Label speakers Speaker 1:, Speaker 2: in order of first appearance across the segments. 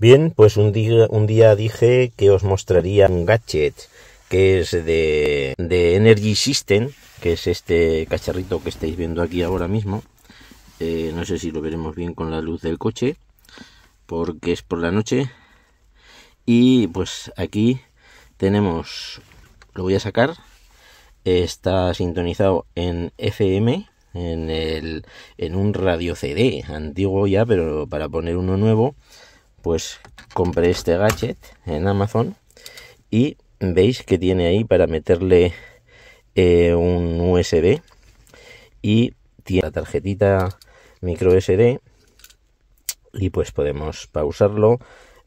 Speaker 1: Bien, pues un día, un día dije que os mostraría un gadget que es de, Energy System, que es este cacharrito que estáis viendo aquí ahora mismo. Eh, no sé si lo veremos bien con la luz del coche, porque es por la noche. Y pues aquí tenemos, lo voy a sacar, está sintonizado en FM, en, el, en un radio CD antiguo ya, pero para poner uno nuevo, pues compré este gadget en Amazon y veis que tiene ahí para meterle eh, un USB y tiene la tarjetita micro SD y pues podemos pausarlo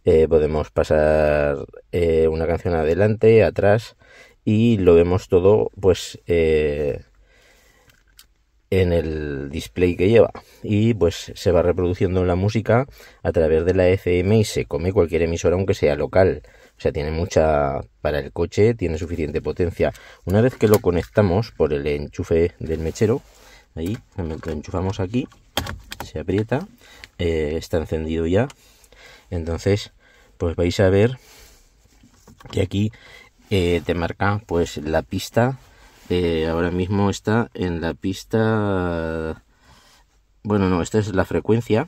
Speaker 1: eh, podemos pasar eh, una canción adelante atrás y lo vemos todo pues en el display que lleva y pues se va reproduciendo la música a través de la FM y se come cualquier emisora aunque sea local o sea, tiene mucha para el coche, tiene suficiente potencia. Una vez que lo conectamos por el enchufe del mechero, ahí lo enchufamos aquí, se aprieta, eh, está encendido ya. Entonces, pues vais a ver que aquí eh, te marca pues la pista. Eh, ahora mismo está en la pista. Bueno, no, esta es la frecuencia.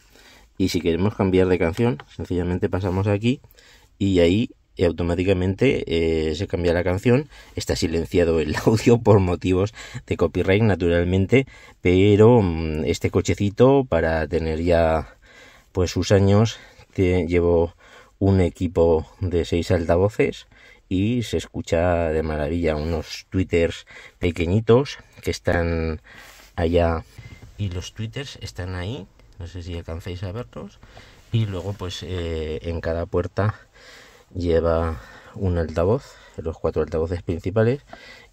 Speaker 1: Y si queremos cambiar de canción, sencillamente pasamos aquí y ahí y automáticamente eh, se cambia la canción. Está silenciado el audio por motivos de copyright, naturalmente, pero mm, este cochecito, para tener ya pues sus años, llevo un equipo de seis altavoces y se escucha de maravilla unos twitters pequeñitos que están allá. Y los twitters están ahí no sé si alcanzáis a verlos. Y luego pues eh, en cada puerta lleva un altavoz, los cuatro altavoces principales.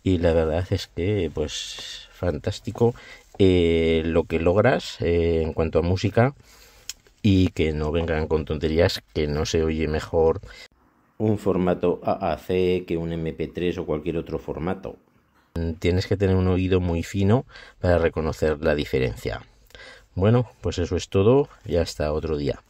Speaker 1: Y la verdad es que pues fantástico eh, lo que logras eh, en cuanto a música. Y que no vengan con tonterías que no se oye mejor un formato AAC que un MP3 o cualquier otro formato. Tienes que tener un oído muy fino para reconocer la diferencia. Bueno, pues eso es todo y hasta otro día.